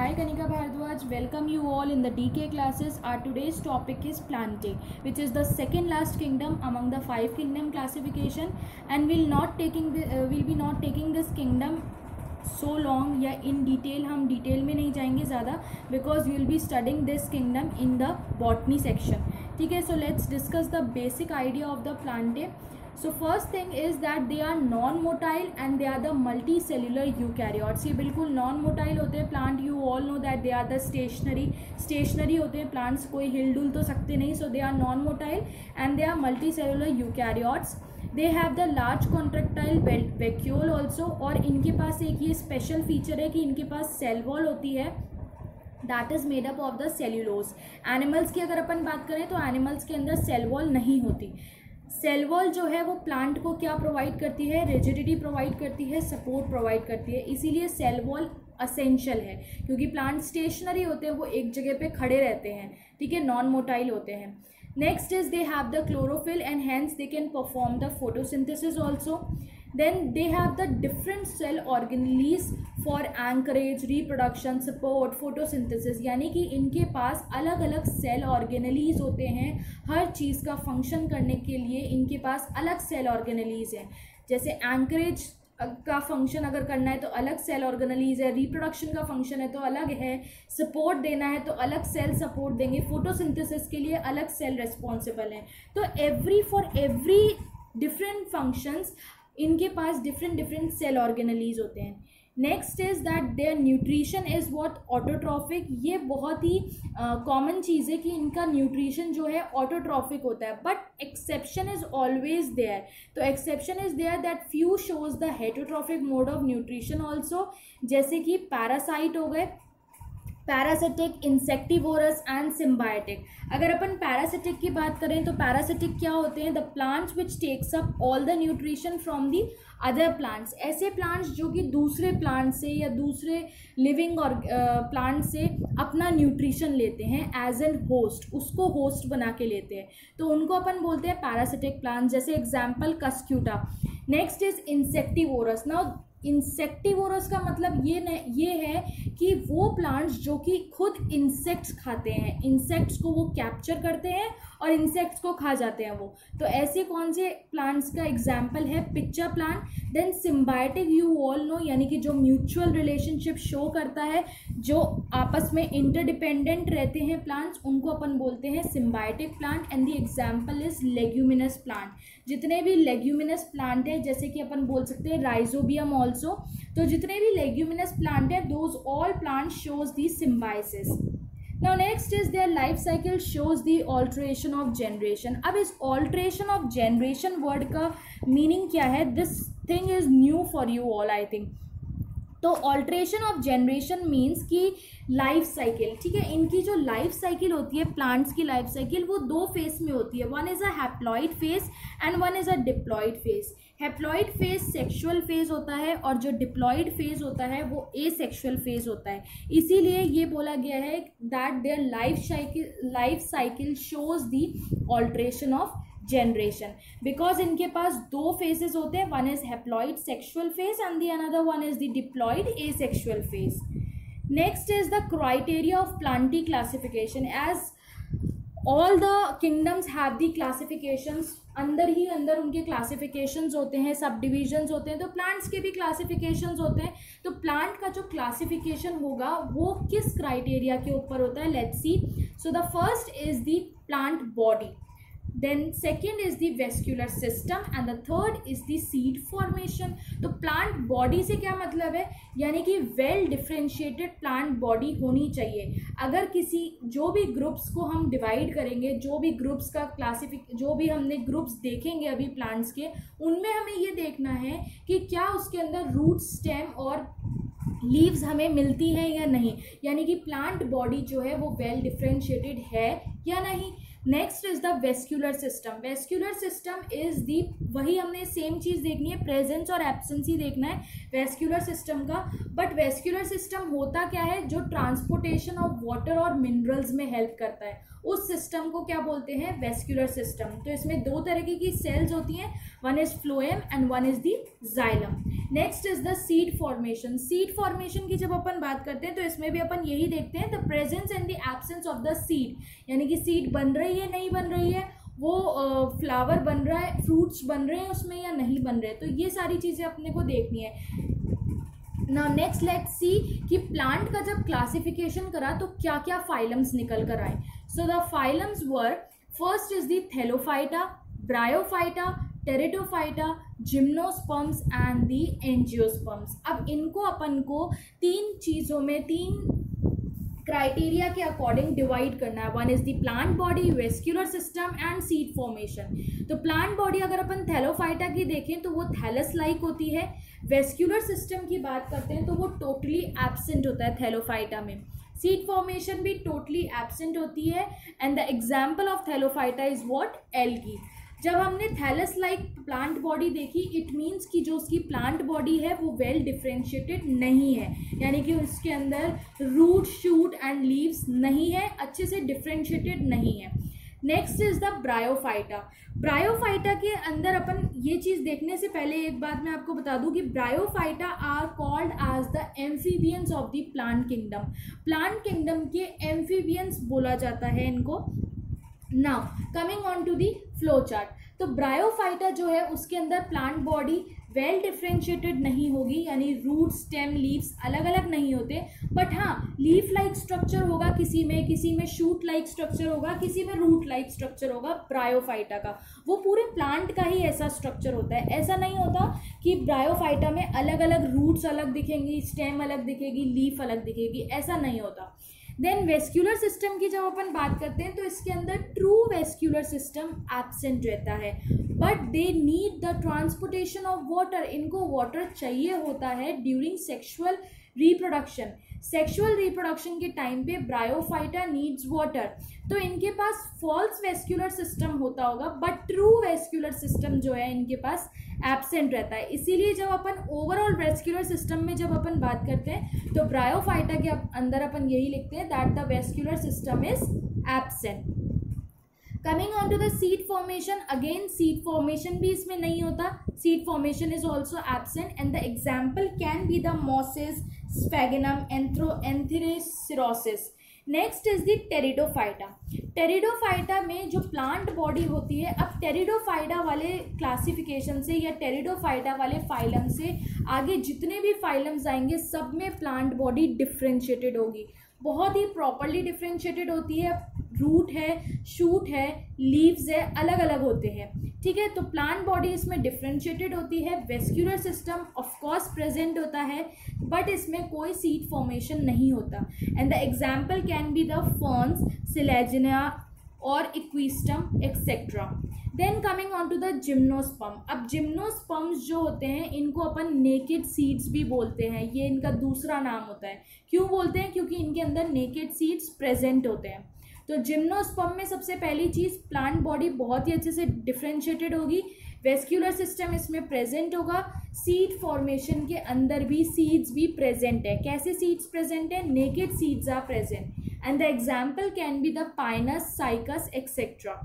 I Kanika Bhardwaj welcome you all in the D K classes are today's topic is planting which is the second last kingdom among the five kingdom classification and we'll not taking we'll be not taking this kingdom so long या in detail हम detail में नहीं जाएँगे ज़्यादा because you will be studying this kingdom in the botany section ठीक है so let's discuss the basic idea of the plantae so first thing is that they are non motile and they are the multi cellular eukaryotes ये बिल्कुल non motile होते हैं plant you all know that they are the stationary stationary होते हैं plants कोई हिल डुल तो सकते नहीं so they are non motile and they are multi cellular eukaryotes they have the large contractile vacuole also और इनके पास एक ये स्पेशल फीचर है कि इनके पास सेल वॉल होती है। That is made up of the cellulose animals की अगर अपन बात करें तो एनिमल्स के अंदर सेल वॉल नहीं होती। सेल वॉल जो है वो प्लांट को क्या प्रोवाइड करती है? रेजिडिटी प्रोवाइड करती है सपोर्ट प्रोवाइड करती है। इसीलिए सेल वॉल असेंशियल है, क्योंकि प्लांट स्टेशनरी होते हैं, वो एक जगह पे खड़े रहते हैं, ठीक है? नॉन मोटाइल होते हैं। Next is they have the chlorophyll and hence they can perform the photosynthesis also then they have the different cell organelles for anchorage, reproduction, support, photosynthesis. यानी कि इनके पास अलग अलग सेल ऑर्गेनलीज होते हैं। हर चीज़ का फ़ंक्शन करने के लिए इनके पास अलग सेल ऑर्गेनलीज हैं। जैसे एंकरेज का फ़ंक्शन अगर करना है तो अलग सेल ऑर्गेनलीज है। रिप्रोडक्शन का फ़ंक्शन है तो अलग है। सपोर्ट देना है तो अलग सेल सपोर्ट देंगे। फोटोसिंथेसिस के लिए अलग सेल रिस्पॉन्सिबल हैं। तो every for every different functions इनके पास डिफरेंट डिफरेंट सेल ऑर्गेनलीज होते हैं। Next is that their nutrition is what autotrophic ये बहुत ही कॉमन uh, चीज़ है कि इनका न्यूट्रिशन जो है ऑटोट्रॉफिक होता है। But exception is always there तो exception is there that few shows the heterotrophic mode of nutrition also जैसे कि पैरासाइट हो गए पैरासिटिक इंसेक्टिवोरस एंड सिम्बायोटिक अगर अपन पैरासिटिक की बात करें तो पैरासिटिक क्या होते हैं? The plants which takes up all the nutrition from the other plants ऐसे प्लांट्स जो कि दूसरे प्लांट से या दूसरे लिविंग और प्लांट से अपना न्यूट्रिशन लेते हैं एज एन होस्ट उसको होस्ट बना के लेते हैं। तो उनको अपन बोलते हैं पैरासिटिक प्लांट जैसे example cuscuta next is insectivorous now insectivorous का मतलब ये न, ये है कि वो प्लांट्स जो कि खुद इंसेक्ट्स खाते हैं। इंसेक्ट्स को वो कैप्चर करते हैं और इंसेक्ट्स को खा जाते हैं वो। तो ऐसे कौन से प्लांट्स का एग्ज़ाम्पल है? Pitcher plant then symbiotic you all know यानी कि जो म्यूचुअल रिलेशनशिप शो करता है, जो आपस में इंटरडिपेंडेंट रहते हैं प्लांट्स उनको अपन बोलते हैं symbiotic plant and the example is leguminous plant जितने भी लेग्यूमिनस प्लांट हैं, जैसे कि अपन बोल सकते हैं राइजोबियम ऑल्सो तो जितने भी लेग्यूमिनस प्लांट हैं those all plant shows the symbiosis now next is their life cycle shows the alternation of generation अब इस ऑल्ट्रेशन ऑफ़ जनरेशन वर्ड का मीनिंग क्या है? This thing is new for you all I think तो alternation of generation means कि life cycle ठीक है? इनकी जो लाइफ साइकिल होती है प्लांट्स की लाइफ साइकिल वो दो फेस में होती है. One is a haploid phase and one is a diploid phase haploid phase sexual phase होता है और जो डिप्लॉइड फ़ेज़ होता है, वो ए सेक्शुअल फ़ेज़ होता है। इसीलिए ये बोला गया है that their life cycle life cycle shows the alternation of generation because इनके पास दो फेजेस होते हैं one is haploid sexual phase and the another one is the diploid asexual phase next is the criteria of plantae classification as all the kingdoms have the classifications अंदर ही अंदर उनके classifications होते हैं सब डिविजन्स होते हैं तो प्लांट्स के भी क्लासिफिकेशंस होते हैं। तो प्लांट का जो क्लासिफिकेशन होगा, वो किस क्राइटेरिया के ऊपर होता है? Let's see so the first is the plant body then second is the vascular system and the third is the seed formation. तो प्लांट बॉडी से क्या मतलब है? यानी कि वेल डिफ्रेंशिएटेड प्लांट बॉडी होनी चाहिए। अगर किसी, जो भी ग्रुप्स को हम डिवाइड करेंगे, जो भी ग्रुप्स का क्लासिफिक जो भी हमने ग्रुप्स देखेंगे अभी प्लांट्स के, उनमें हमें ये देखना है कि क्या उसके अंदर रूट स्टेम और लीव्स हमें मिलती हैं या नहीं। यानी कि प्लांट बॉडी जो है वो वेल डिफ्रेंशिएटेड है या नहीं। Next is the vascular system vascular system is the वही हमने सेम चीज़ देखनी है प्रेजेंस और एब्सेंस ही देखना है वेस्क्यूलर सिस्टम का। बट वेस्क्यूलर सिस्टम होता क्या है? जो ट्रांसपोर्टेशन ऑफ़ वाटर और मिनरल्स में हेल्प करता है। उस सिस्टम को क्या बोलते हैं? वेस्क्यूलर सिस्टम तो इसमें दो तरीके की सेल्स होती हैं one is phloem and one is the xylem next is the seed formation seed formation की जब अपन बात करते हैं तो इसमें भी अपन यही देखते हैं the presence and the absence of the seed यानी कि सीड बन रही है, नहीं बन रही है, वो फ्लावर बन रहा है फ्रूट्स बन रहे हैं उसमें या नहीं बन रहे तो ये सारी चीज़ें अपने को देखनी है। ना नेक्स्ट लेट सी कि प्लांट का जब क्लासिफिकेशन करा तो क्या क्या फाइलम्स निकल कर आए। So the phylums were first is the thallophyta bryophyta pteridophyta gymnosperms and the angiosperms अब इनको अपन को तीन चीज़ों में, तीन क्राइटेरिया के अकॉर्डिंग डिवाइड करना है। One is the plant body vascular system and seed formation तो प्लांट बॉडी अगर अपन थैलोफाइटा की देखें तो वो थैलस लाइक होती है। वेस्क्यूलर सिस्टम की बात करते हैं तो वो टोटली एबसेंट होता है थैलोफाइटा में। सीड फॉर्मेशन भी टोटली एबसेंट होती है। And the example of thallophyta is what algae जब हमने थैलस लाइक प्लांट बॉडी देखी इट मीन्स कि जो उसकी प्लांट बॉडी है, वो वेल डिफ्रेंशिएटेड नहीं है। यानी कि उसके अंदर रूट शूट एंड लीव्स नहीं है, अच्छे से डिफ्रेंशिएटेड नहीं है। Next is the bryophyta bryophyta के अंदर अपन ये चीज़ देखने से पहले एक बात मैं आपको बता दूँ कि bryophyta are called as the amphibians of the plant kingdom plant kingdom के एम्फीबियंस बोला जाता है इनको। Now coming on to the flow chart तो ब्रायोफाइटा जो है, उसके अंदर प्लांट बॉडी वेल डिफ्रेंशिएटेड नहीं होगी, यानी रूट स्टेम लीव्स अलग अलग नहीं होते। बट हाँ लीफ लाइक स्ट्रक्चर होगा किसी में किसी में शूट लाइक स्ट्रक्चर होगा, किसी में रूट लाइक स्ट्रक्चर होगा ब्रायोफाइटा का। वो पूरे प्लांट का ही ऐसा स्ट्रक्चर होता है। ऐसा नहीं होता कि ब्रायोफाइटा में अलग अलग रूट्स अलग दिखेंगी स्टेम अलग दिखेगी लीफ अलग दिखेगी, ऐसा नहीं होता। देन वेस्क्यूलर सिस्टम की जब अपन बात करते हैं तो इसके अंदर ट्रू वेस्क्यूलर सिस्टम एबसेंट रहता है। But they need the transportation of water इनको वाटर चाहिए होता है during sexual reproduction sexual reproduction के टाइम पे ब्रायोफाइटा नीड्स वाटर तो इनके पास फॉल्स वेस्क्यूलर सिस्टम होता होगा बट ट्रू वेस्क्यूलर सिस्टम जो है इनके पास एबसेंट रहता है। इसीलिए जब अपन ओवरऑल वेस्क्यूलर सिस्टम में जब अपन बात करते हैं तो ब्रायोफाइटा के अंदर अपन यही लिखते हैं that the vascular system is absent coming on to the seed formation again seed formation भी इसमें नहीं होता। Seed formation is also absent and the example can be the mosses sphagnum anthro anthoceros next is the pteridophyta pteridophyta में जो plant body होती है, अब pteridophyta वाले क्लासिफिकेशन से या टेरिडोफाइटा वाले फाइलम से आगे जितने भी फाइलम्स आएँगे, सब में प्लांट बॉडी डिफ्रेंशिएटेड होगी। बहुत ही प्रॉपरली डिफ्रेंशिएटेड होती है रूट है, शूट है, लीव्स है अलग अलग होते हैं। ठीक है तो प्लांट बॉडी इसमें डिफ्रेंशिएटेड होती है वेस्क्यूलर सिस्टम ऑफकोर्स प्रेजेंट होता है बट इसमें कोई सीड फॉर्मेशन नहीं होता। And the example can be the ferns selaginella और equisetum etcetera then coming on to the gymnosperm अब जिम्नोस्पम्स जो होते हैं, इनको अपन नेकेड सीड्स भी बोलते हैं। ये इनका दूसरा नाम होता है। क्यों बोलते हैं? क्योंकि इनके अंदर नेकेड सीड्स प्रेजेंट होते हैं। तो जिम्नोस्पम में सबसे पहली चीज़ प्लांट बॉडी बहुत ही अच्छे से डिफ्रेंशिएटेड होगी। वेस्क्यूलर सिस्टम इसमें प्रेजेंट होगा। सीड फॉर्मेशन के अंदर भी सीड्स भी प्रेजेंट है। कैसे सीड्स प्रेजेंट है? Naked seeds are present and the example can be the pinus cycas etcetera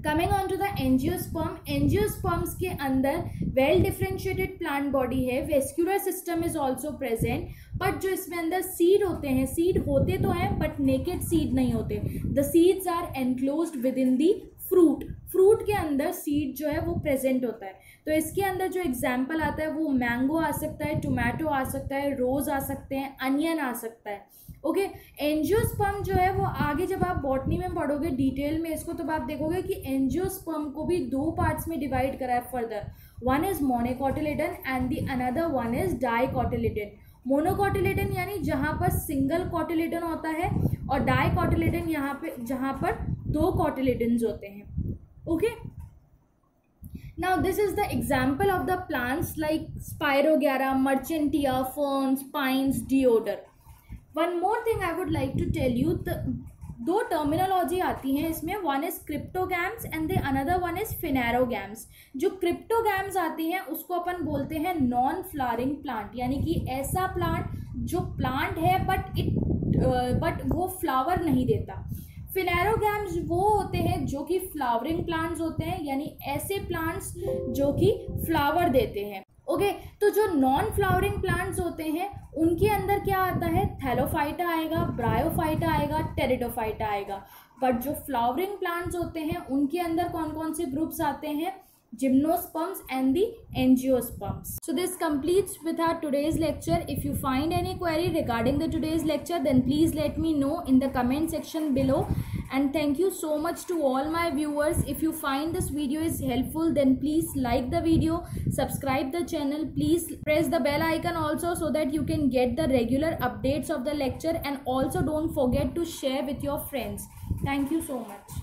coming on to the angiosperm angiosperms के अंदर वेल डिफ्रेंशिएटेड प्लांट बॉडी है vascular system is also present but जो इसमें अंदर seed होते हैं seed होते तो हैं बट नेकेड सीड नहीं होते। The seeds are enclose within the fruit fruit के अंदर सीड जो है, वो प्रेजेंट होता है। तो इसके अंदर जो एग्ज़ाम्पल आता है, वो मैंगो आ सकता है टोमेटो आ सकता है रोज आ सकते हैं अनियन आ सकता है। ओके एंजियोस्पर्म जो है वो आगे जब आप बॉटनी में पढ़ोगे डिटेल में, इसको तो आप देखोगे कि एंजियोस्पर्म को भी दो पार्ट्स में डिवाइड करा है further one is monocotyledon and the another one is dicotyledon monocotyledon यानी जहाँ पर सिंगल कॉटिलेडन होता है और डाइकॉटिलेडन यहाँ पे, जहाँ पर दो कॉटिलेडन होते हैं. Okay now, this is the example of the plants like spirogyra merchantia ferns, pines, deodar. One more thing I would like to tell you दो टर्मिनोलॉजी आती हैं इसमें one is cryptogams and the another one is phanerogams जो cryptogams आती हैं, उसको अपन बोलते हैं नॉन फ्लावरिंग प्लांट यानी कि ऐसा प्लांट जो प्लांट है बट इट बट वो फ्लावर नहीं देता। फिनेरोगैम्स वो होते हैं जो कि फ्लावरिंग प्लांट्स होते हैं, यानी ऐसे प्लांट्स जो कि फ्लावर देते हैं। ओके तो जो नॉन फ्लावरिंग प्लांट्स होते हैं, उनके अंदर क्या आता है? थैलोफाइटा आएगा ब्रायोफाइटा आएगा टेरिडोफाइटा आएगा। बट जो फ्लावरिंग प्लांट्स होते हैं, उनके अंदर कौन कौन से ग्रुप्स आते हैं? Gymnosperms and the angiosperms. So this completes with our today's lecture. If you find any query regarding the today's lecture then please let me know in the comment section below and thank you so much to all my viewers. If you find this video is helpful then please like the video, subscribe the channel, please press the bell icon also so that you can get the regular updates of the lecture and also don't forget to share with your friends. Thank you so much.